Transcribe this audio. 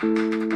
Música